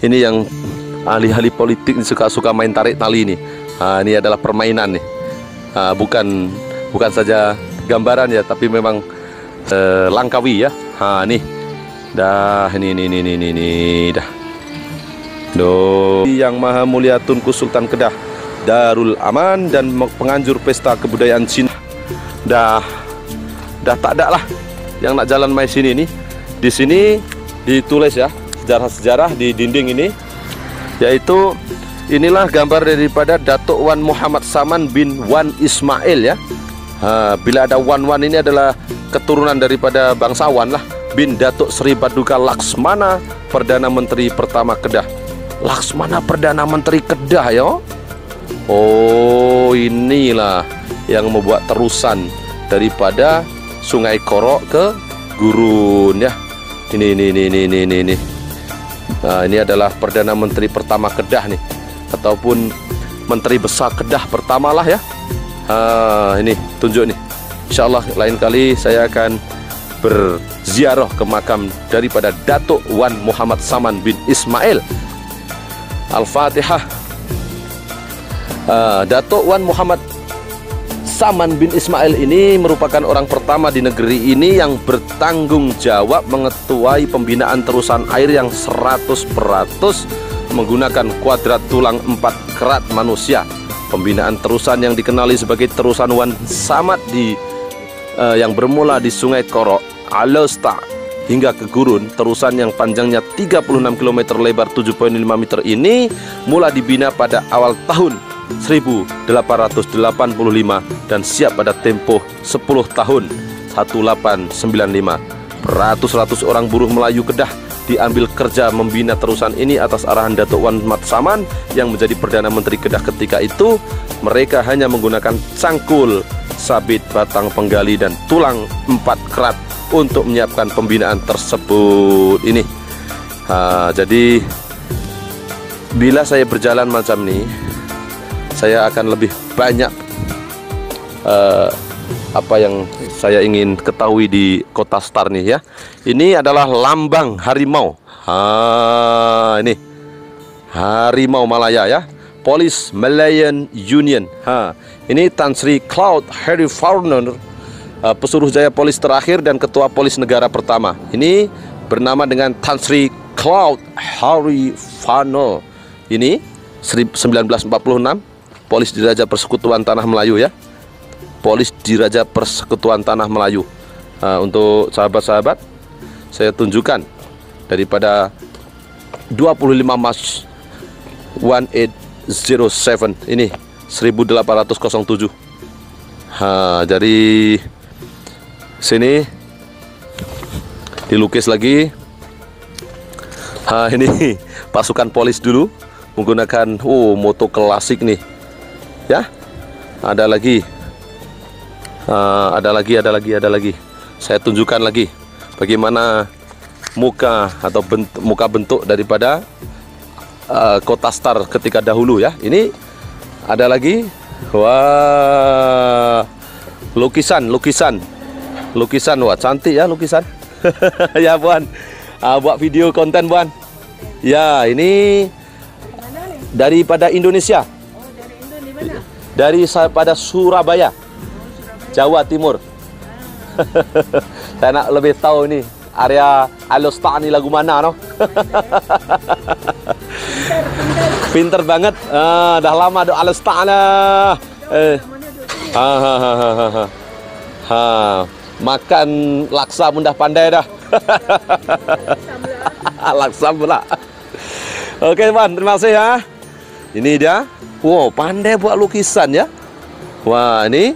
Ini yang ahli-ahli politik suka-suka main tarik tali ini. Ha, ini adalah permainan nih. Ha, bukan bukan saja gambaran ya, tapi memang eh, langkawi ya. Ha, nih. Dah ini ini ini ini ini dah. Do yang Maha Mulia Tunku Sultan Kedah Darul Aman dan penganjur pesta kebudayaan Cina. Dah dah tak ada lah yang nak jalan main sini nih. Di sini ditulis ya sejarah-sejarah di dinding ini? Yaitu inilah gambar daripada Datuk Wan Muhammad Saman bin Wan Ismail ya. Ha, bila ada Wan Wan ini adalah keturunan daripada bangsawan lah bin Datuk Sri Paduka Laksmana Perdana Menteri pertama Kedah. Laksmana Perdana Menteri Kedah ya? Oh inilah yang membuat terusan daripada Sungai Korok ke Gurun ya. Ini ini ini ini ini ini nah, ini adalah perdana menteri pertama Kedah nih ataupun menteri besar Kedah pertama lah ya. Nah, ini tunjuk nih. Insya Allah lain kali saya akan berziarah ke makam daripada Datuk Wan Muhammad Saman bin Ismail. Al-Fatihah. Uh, Datuk Wan Muhammad Saman bin Ismail ini merupakan orang pertama di negeri ini yang bertanggung jawab mengetuai pembinaan terusan air yang 100% menggunakan kuadrat tulang empat kerat manusia. Pembinaan terusan yang dikenali sebagai terusan Wan Samad di uh, yang bermula di Sungai Korok, Alosta hingga ke Gurun, terusan yang panjangnya 36 km lebar 7.5 meter ini mula dibina pada awal tahun 1885 dan siap pada tempo 10 tahun. 1895 Beratus-ratus orang buruh Melayu Kedah diambil kerja membina terusan ini atas arahan Datuk Wan Mat Saman yang menjadi Perdana Menteri Kedah ketika itu. Mereka hanya menggunakan cangkul, sabit, batang penggali dan tulang empat kerat untuk menyiapkan pembinaan tersebut ini. Ha, jadi bila saya berjalan macam ini saya akan lebih banyak uh, apa yang saya ingin ketahui di kota Star nih ya. Ini adalah lambang harimau. Ha, ini harimau Malaya ya. Police Malayan Union. Ha, ini Tan Sri Cloud Harry Farner, uh, pesuruh jaya polis terakhir dan ketua polis negara pertama. Ini bernama dengan Tan Sri Cloud Harry Farner. Ini 1946 Polis Diraja Persekutuan Tanah Melayu ya. Polis Diraja Persekutuan Tanah Melayu. Nah, untuk sahabat-sahabat, saya tunjukkan daripada 25 Maret 1807 ini 1807. Ha, dari sini dilukis lagi. Ha, ini pasukan polis dulu menggunakan oh moto klasik nih ya. Ada lagi. Uh, ada lagi ada lagi ada lagi. Saya tunjukkan lagi bagaimana muka atau bentuk, muka bentuk daripada uh, kota Star ketika dahulu ya. Ini ada lagi. Wah lukisan lukisan. Lukisan wah cantik ya lukisan. Ya buan uh, buat video konten buan ya ini daripada Indonesia dari pada Surabaya, Jawa Timur. Saya nak lebih tahu ini area Alostak ini lagu mana no? pinter, banget. Ah, dah lama do Alostak lah. Eh. Ha, ha, ha, ha, ha. Makan laksa mudah pandai dah. laksa pula. Oke, Pan. Terima kasih ya. Ini dia Wow, pandai buat lukisan ya. Wah, ini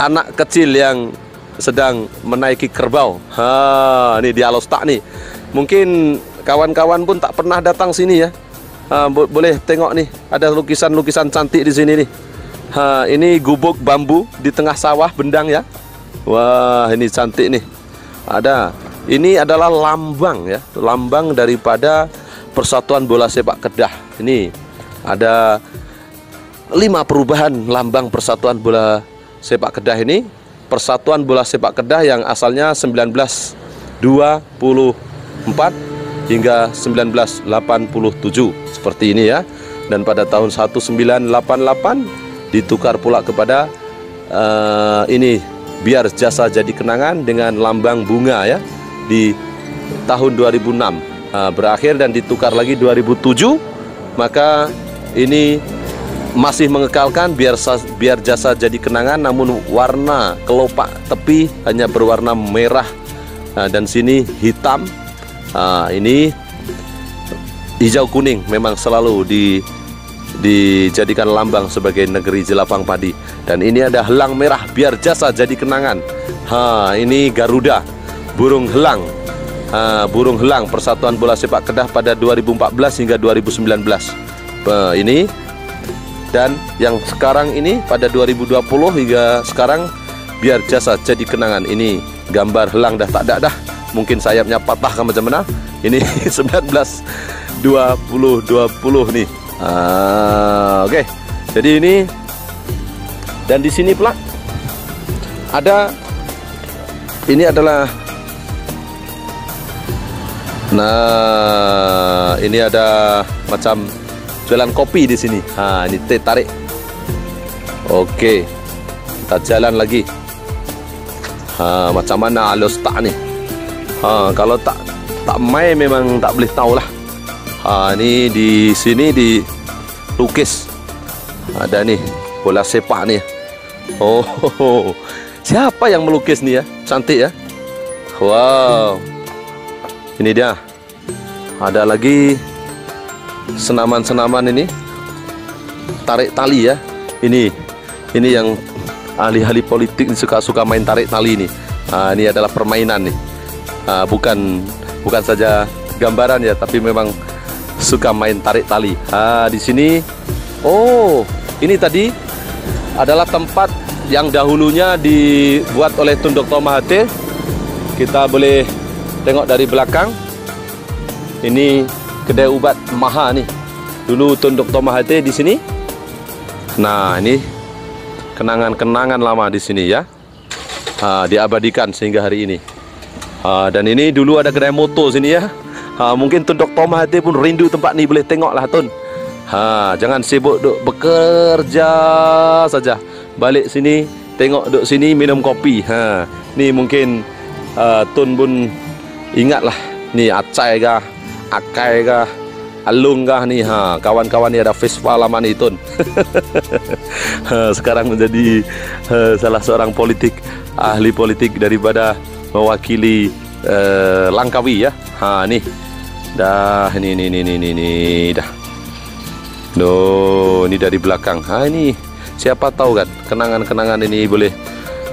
anak kecil yang sedang menaiki kerbau. Ha, ini di Alostak nih. Mungkin kawan-kawan pun tak pernah datang sini ya. Ha, bo boleh tengok nih, ada lukisan-lukisan cantik di sini nih. Ha, ini gubuk bambu di tengah sawah bendang ya. Wah, ini cantik nih. Ada. Ini adalah lambang ya, lambang daripada Persatuan Bola Sepak Kedah. Ini ada lima perubahan lambang Persatuan Bola Sepak Kedah ini. Persatuan Bola Sepak Kedah yang asalnya 1924 hingga 1987 seperti ini ya. Dan pada tahun 1988 ditukar pula kepada uh, ini biar jasa jadi kenangan dengan lambang bunga ya di tahun 2006 uh, berakhir dan ditukar lagi 2007 maka ini masih mengekalkan biar biar jasa jadi kenangan namun warna kelopak tepi hanya berwarna merah. Nah, dan sini hitam. Nah, ini hijau kuning memang selalu di dijadikan lambang sebagai negeri jelapang padi. Dan ini ada helang merah biar jasa jadi kenangan. Ha ini Garuda burung helang ha, burung helang Persatuan Bola Sepak Kedah pada 2014 hingga 2019 ini. Dan yang sekarang ini pada 2020 hingga sekarang biar jasa jadi kenangan. Ini gambar helang dah tak ada dah. Mungkin sayapnya patah kan macam mana. Ini 19 20 20 nih ah, oke. Okay. jadi ini dan di sini pula ada ini adalah nah ini ada macam jualan kopi di sini. Ha, ini teh tarik. Oke. Kita jalan lagi. Macam mana alus tak ni? Ha, kalau tak tak main memang tak boleh tahu lah. Ha, ni di sini di lukis. Ada ni bola sepak ni. Oh, siapa yang melukis ni ya? Cantik ya. Wow. Ini dia. Ada lagi senaman-senaman ini. Tarik tali ya. Ini ini yang ahli-ahli politik suka-suka main tarik tali ini. Nah, ini adalah permainan nih. Nah, bukan bukan saja gambaran ya tapi memang suka main tarik tali. Nah, di sini oh ini tadi adalah tempat yang dahulunya dibuat oleh Tunduk Tomahate. Kita boleh tengok dari belakang ini kedai ubat Maha nih. Dulu Tun Dr. Mahathir di sini. Nah, ini kenangan-kenangan lama di sini ya. Ha, diabadikan sehingga hari ini. Ha, dan ini dulu ada kedai motor sini ya. Ha, mungkin Tun Dr. Mahathir pun rindu tempat ni boleh tengoklah Tun. Ha, jangan sibuk duk bekerja saja. Balik sini, tengok duk sini minum kopi. Ha, ni mungkin uh, Tun pun ingatlah ni acai kah akai kah alung kah nih ha kawan-kawan ni ada festival lama nih tun sekarang menjadi ha, salah seorang politik ahli politik daripada mewakili uh, Langkawi ya. Ha nih dah ini ini ini ini, ini dah. Do ini dari belakang. Ha ini siapa tahu kan kenangan-kenangan ini boleh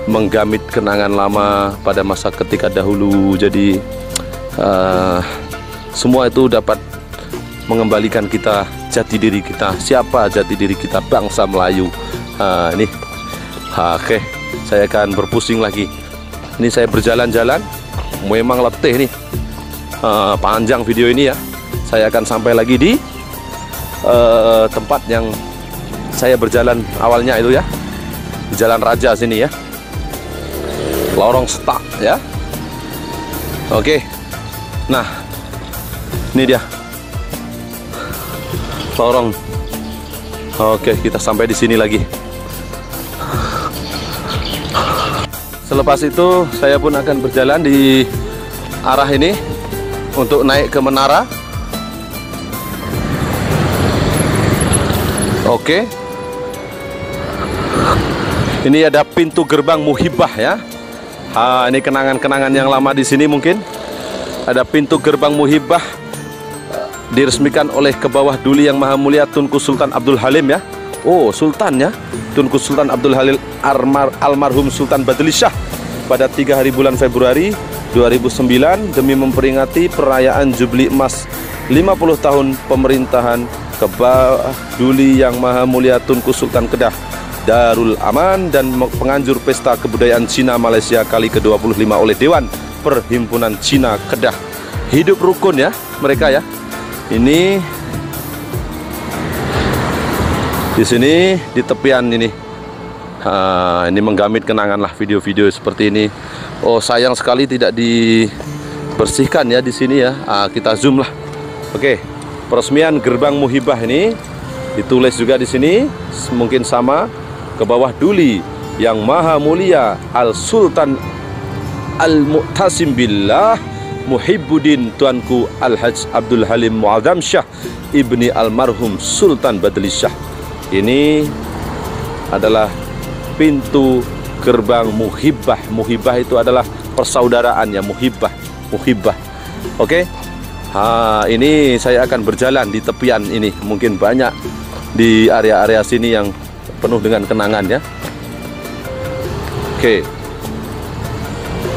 menggamit kenangan lama pada masa ketika dahulu jadi uh, semua itu dapat mengembalikan kita jati diri kita. Siapa jati diri kita? Bangsa Melayu. Ha, ini. Oke. Okay. saya akan berpusing lagi. Ini saya berjalan-jalan. Memang letih nih. Uh, panjang video ini ya. Saya akan sampai lagi di uh, tempat yang saya berjalan awalnya itu ya. Di Jalan Raja sini ya. Lorong stak ya. Oke nah ini dia. Lorong. Oke kita sampai di sini lagi. Selepas itu saya pun akan berjalan di arah ini untuk naik ke menara. Oke. Ini ada pintu gerbang muhibah ya. Ha, ini kenangan-kenangan yang lama di sini mungkin ada pintu gerbang muhibah diresmikan oleh ke bawah Duli yang Maha Mulia Tunku Sultan Abdul Halim ya. Oh Sultan ya. Tunku Sultan Abdul Halim Armar, almarhum Sultan Badli Shah pada tiga hari bulan Februari 2009 demi memperingati perayaan Jubli Emas 50 tahun pemerintahan ke bawah Duli yang Maha Mulia Tunku Sultan Kedah Darul Aman dan penganjur pesta kebudayaan Cina Malaysia kali ke-25 oleh Dewan Perhimpunan Cina Kedah. Hidup rukun ya mereka ya. Ini di sini di tepian ini. Ha, ini menggamit kenangan lah video-video seperti ini. Oh sayang sekali tidak di bersihkan ya di sini ya. Ah, kita zoom lah. Oke, peresmian gerbang Muhibah ini ditulis juga di sini mungkin sama ke bawah Duli yang maha mulia Al Sultan Al Mu'tasim Billah Muhibbuddin Tuanku Al Hajj Abdul Halim Muazzam Syah Ibni Almarhum Sultan Badli Syah ini adalah pintu gerbang Muhibah Muhibah itu adalah persaudaraan ya Muhibah Muhibah oke okay? Ini saya akan berjalan di tepian ini. Mungkin banyak di area-area sini yang penuh dengan kenangan ya. Oke.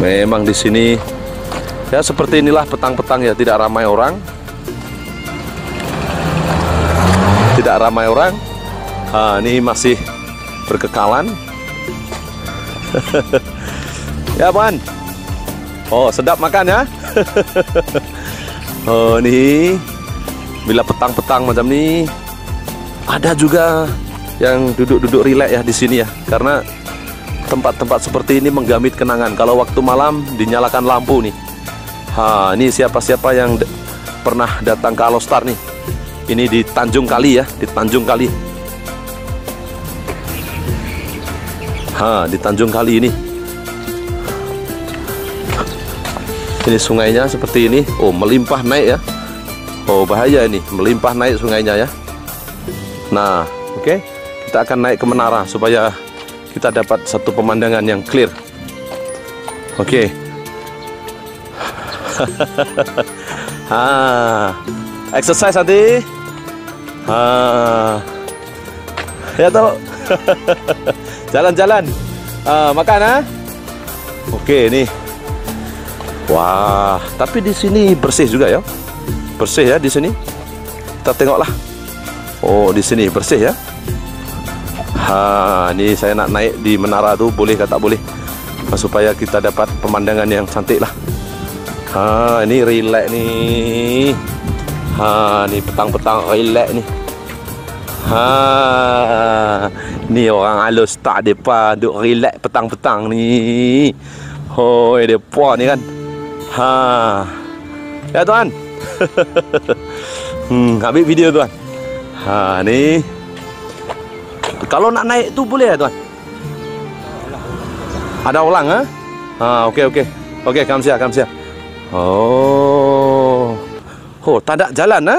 Memang di sini ya seperti inilah petang-petang ya, tidak ramai orang. Tidak ramai orang. Ha, ini masih berkekalan. ya, Pan. Oh, sedap makan ya. Oh nih bila petang-petang macam ini ada juga yang duduk-duduk rileks ya di sini ya karena tempat-tempat seperti ini menggamit kenangan. Kalau waktu malam dinyalakan lampu nih. Ha ini siapa-siapa yang pernah datang ke Alostar nih? Ini di Tanjung Kali ya di Tanjung Kali. Ha di Tanjung Kali ini. Ini sungainya seperti ini. Oh melimpah naik ya. Oh bahaya ini. Melimpah naik sungainya ya. Nah oke. Okay. kita akan naik ke menara supaya kita dapat satu pemandangan yang clear oke okay. ha exercise nanti ha ya toh jalan-jalan uh, makan ha oke okay, nih Wah, tapi di sini bersih juga ya. Bersih ya di sini. Kita tengoklah. Oh, di sini bersih ya. Ha, ini saya nak naik di menara tuh boleh kata boleh. Supaya kita dapat pemandangan yang cantik lah. Ha, ini relax nih. Ha, ini petang-petang relax nih. Ha, ni orang halus tak depa duk relax petang-petang ni. Hoi depa ni kan. Ha. Ya tuan. hmm, ambil video tuan. Ha ni. Kalau nak naik tu boleh ya tuan? Ada ulang ha? Ha okey okey. Okey, kam siap, kam siap. Oh. Oh, tak ada jalan ha?